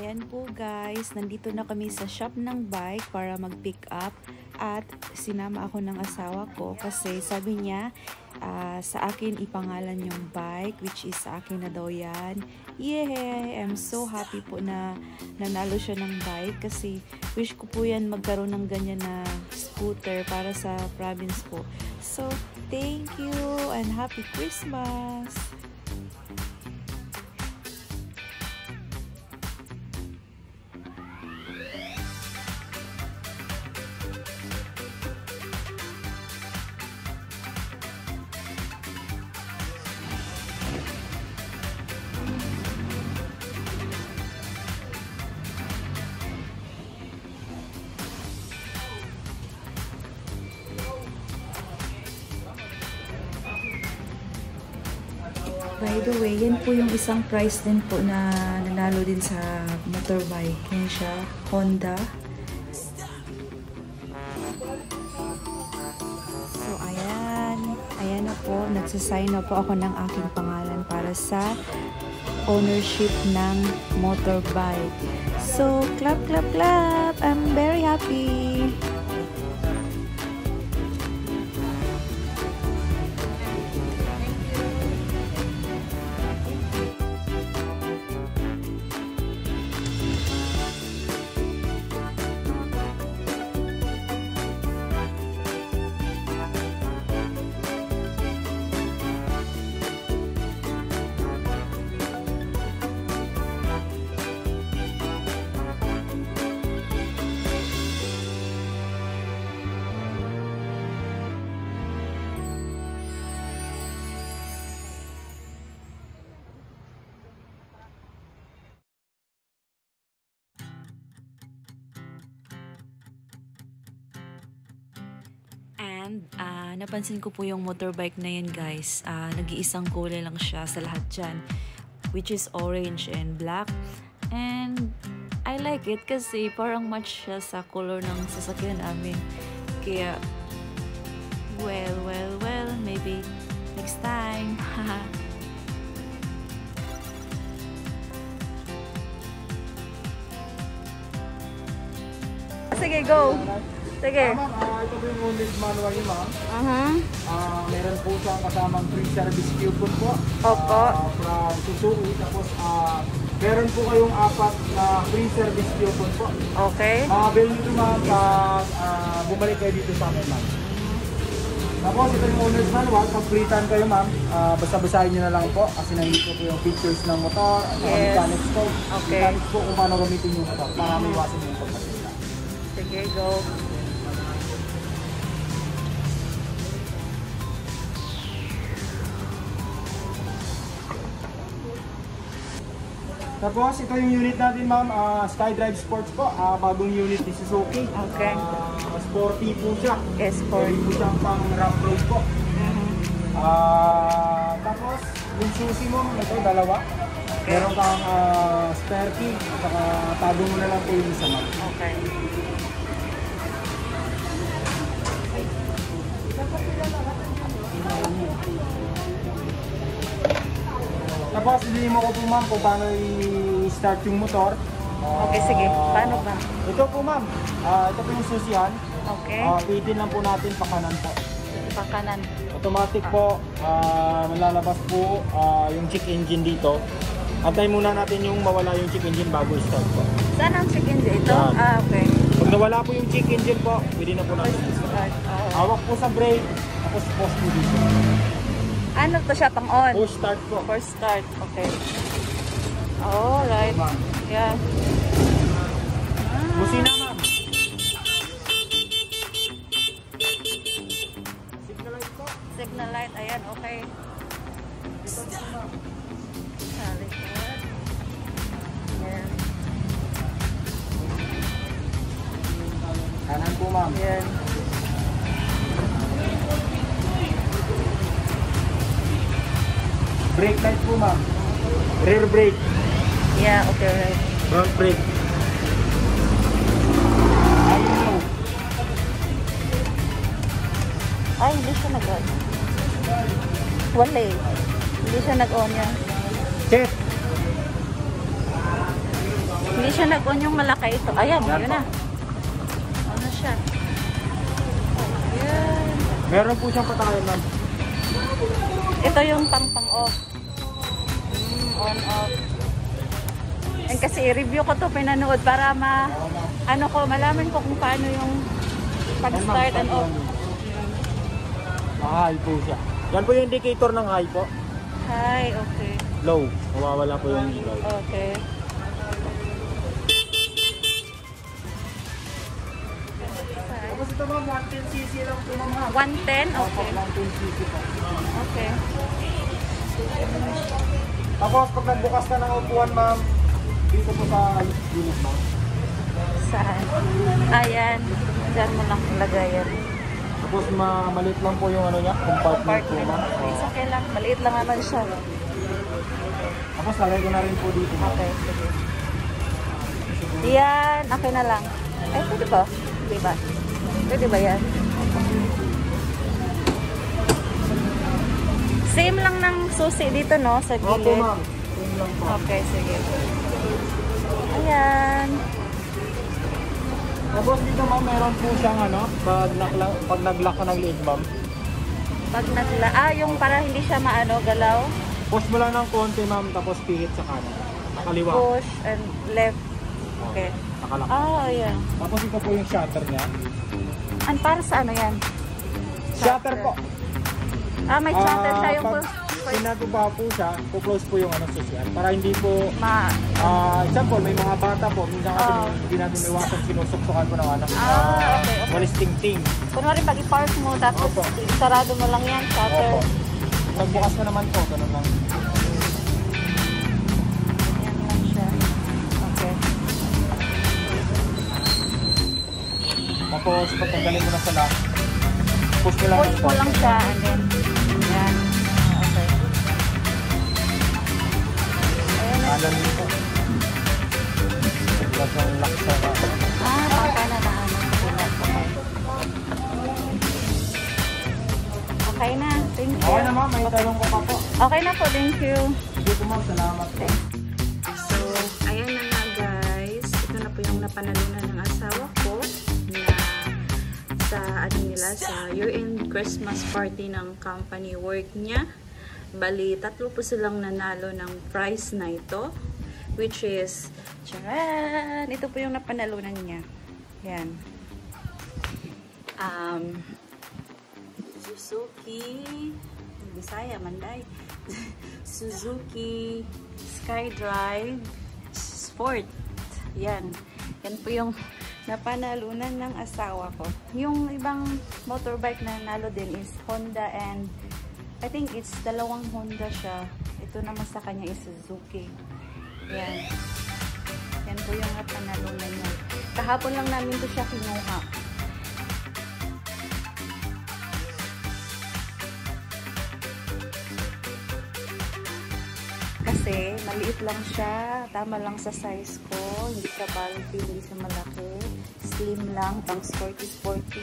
Ayan po guys, nandito na kami sa shop ng bike para mag-pick up at sinama ako ng asawa ko kasi sabi niya uh, sa akin ipangalan yung bike which is sa akin na daw yan. Yay! I'm so happy po na nanalo siya ng bike kasi wish ko po yan magkaroon ng ganyan na scooter para sa province po. So, thank you and happy Christmas! By the way, yan po yung isang prize din po na nanalo din sa motorbike. Yan siya, Honda. So, ayan. Ayan na po. Nagsasign na po ako ng aking pangalan para sa ownership ng motorbike. So, clap, clap, clap! I'm very happy! And uh, napansin ko po yung motorbike na yan guys. Uh, nag-iisang kulay lang siya sa lahat dyan. Which is orange and black. And I like it kasi parang match siya sa color ng sasakyan namin. Kaya, well, well, well, maybe next time. Sige, go. Sige. Ito po yung unit manual niyo, ma'am. Uh-huh. Ah, meron po siyang kasamang free service coupon po. Opo. Ah, from Suzuki. Tapos, ah, meron po kayong apat na free service coupon po. Okay. Ah, bill nito, ma'am, pag ah, bumalik kayo dito sa amin, ma'am. Tapos, ito yung owner's manual. Completan kayo, ma'am. Ah, basta basahin nyo na lang po. Kasi nandito po yung features ng motor. Yes. mechanics po. Okay. Mechanics po kung paano gamitin yung motor. Para may iwasan yung pagkasita. Sige, go. Tapos ito yung unit natin ma'am, ah, SkyDrive Sports po, ah, bagong unit ni Suzuki. Okay. Ah, sporty po siya. Esport. Pwede po siyang pang rough road po. Ah, tapos yung susi mo, ito dalawa. Meron kang ah, spare key, saka tago mo na lang po yung isa ma'am. Okay. Tapos hindi mo ko po ma'am kung paano i-start yung motor. Ah, Okay, sige. Paano ba? Ito po ma'am, Ah, ito po yung susihan. Okay. Ah, pitin lang po natin pa kanan po. Pakanan. Automatic po, ah, malalabas po ah, yung check engine dito. Antay muna natin yung mawala yung check engine bago i-start po. Saan ang chicken dito? Yan. Ah, okay. Pag nawala po yung check engine po, pwede na po natin. Hawak po sa brake, tapos pause po dito. Ano to siya pang on? Push start po. For start. Okay. Alright. Ma'am. Yeah. Busina ma'am. Signal light po. Signal light. Ayan, okay. Sa likod. Ayan. Kanan po ma'am. Ayan. Brake light po ma'am. Rear brake. Yeah, okay, right. Front brake. Ayaw. Ay, hindi siya nag-on. Wala eh. Hindi siya nag-on yan. Set. Hindi siya nag-on yung malaki ito. Ayan, Yan yun po. na. Ano siya? Ayan. Meron po siyang patayan ma'am. Ito yung pang-pang-off. Mm, on-off. And kasi i-review ko to pinanood para ma ano ko, malaman ko kung paano yung pag-start and off. Ah, high po siya. Yan po yung indicator ng high po. Hi, okay. Low. Mawawala po yung ilaw. Okay. Tapos ito ma'am, 110cc lang po ma'am. ha? 110? Opo, Okay. 110cc po. Okay. Tapos pag nagbukas na ng upuan ma'am, dito po sa unit ma'am. Saan? Ayan. Diyan mo lang ilagay yan. Tapos ma maliit lang po yung ano niya, compartment po Compartment. ma'am. It's Oo. okay lang. Maliit lang naman siya. Tapos lagay ko na rin po dito ma'am. Okay, sige. Yan. Okay na lang. Eh, pwede ba? Pwede ba? Pwede ba yan? Same lang ng susi dito, no? Sa Opo gilid. ma'am. Yun lang po. Okay, sige. Ayan. Tapos dito ma'am, meron po siyang ano, pag, nakla, pag nag-lock ka ng leeg ma'am, Pag nagla... Ah, yung para hindi siya maano, galaw. push mo lang ng konti ma'am, tapos pihit sa kanan. Nakaliwa. Push and left. Okay. Nakalock. Ah, ayan. Tapos ito po yung shutter niya. An para sa ano yan? Shutter po. Ah, may shutter siya yung pag pinatuba po siya, po-close po yung ano susian. Para hindi po, ma... ah, example, may mga bata po, minsan kasi Oh. hindi natin iwasan sinusuksukan po ng ano. Ah, okay, okay. Walis ting-ting. Kunwari pag i-park mo, tapos Opo. sarado mo lang yan, shutter. Opo. Pagbukas ko naman po, ganun lang. Yan lang siya. Okay. Tapos, pag tanggalin mo na sa lock, push mo lang. Push ng mo konti. lang siya and then, Ayan na. Kanan dito. Tapos yung lock sa Ah. Okay. Okay na. Thank you. Okay na ma'am, may talong ko pa po. Okay na po. Thank you. Sige po ma'am, salamat po. So, ayan na nga guys. Ito na po yung napanalunan ng asawa ko na sa ano nila, sa year-end Christmas party ng company work niya. Bali, tatlo po silang nanalo ng prize na ito. Which is, charan! Ito po yung napanalunan niya. Yan. Um, Suzuki Bisaya, Manday Suzuki Skydrive Sport yan yan po yung napanalunan ng asawa ko yung ibang motorbike na nalo din is Honda and I think it's dalawang Honda siya. Ito naman sa kanya is Suzuki. Yan yan po yung napanalunan niya. Kahapon lang namin to siya kinuha. Kasi maliit lang siya, tama lang sa size ko, hindi siya bulky, hindi siya malaki, slim lang, pang sporty-sporty,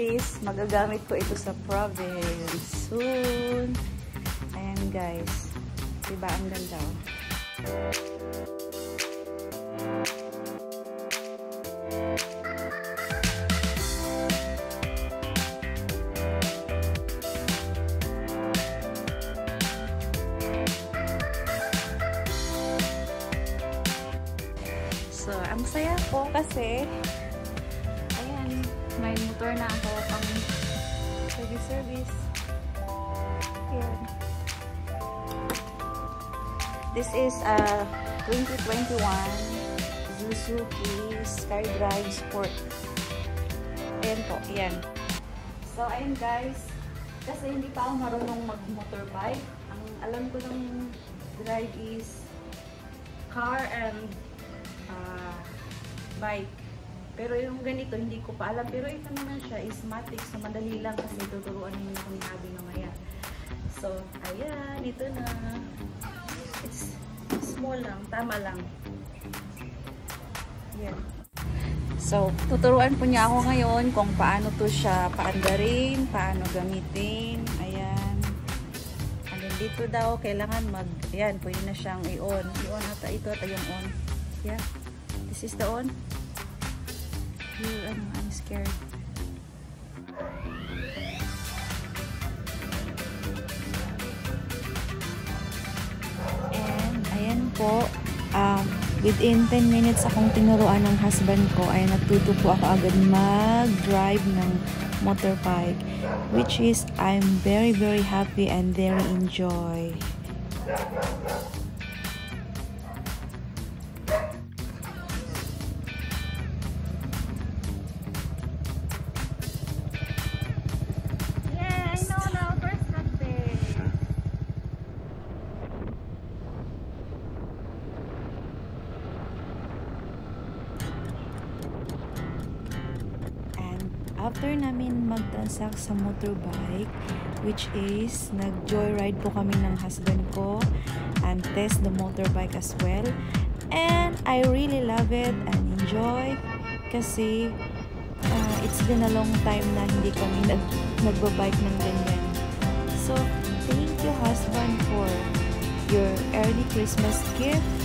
is magagamit ko ito sa province soon. Ayan guys, diba ang ganda oh. So, ang saya ko kasi may motor na ako pang service service. Ayan. This is a 2021 Suzuki SkyDrive Sport. Ayan po, ayan. So, ayan guys, kasi hindi pa ako marunong mag-motorbike. Ang alam ko ng drive is car and ah, bike. Pero yung ganito, hindi ko pa alam. Pero ito naman siya is matic. So, madali lang kasi tuturuan naman ako ni Abby mamaya. So, ayan. Ito na. It's small lang. Tama lang. Yan. So, tuturuan po niya ako ngayon kung paano to siya paandarin, paano gamitin. Ayan. Then dito daw, kailangan mag, ayan, pwede na siyang i-on. I-on ata ito, ata yung on. Yeah. This is the on. Here, ano, I'm scared. And, ayan po, um, within 10 minutes akong tinuruan ng husband ko ay natuto po ako agad mag-drive ng motorbike which is I'm very very happy and very enjoy. After namin mag-transact sa motorbike, which is nag-joyride po kami ng husband ko and test the motorbike as well. And I really love it and enjoy kasi uh, it's been a long time na hindi kami nag nagbabike ng ganyan. So, thank you husband for your early Christmas gift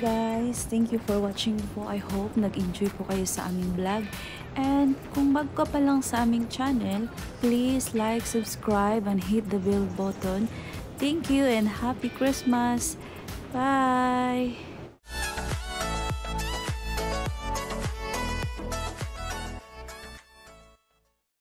guys, thank you for watching po. I hope nag-enjoy po kayo sa aming vlog. And kung bago pa lang sa aming channel, please like, subscribe, and hit the bell button. Thank you and Happy Christmas! Bye!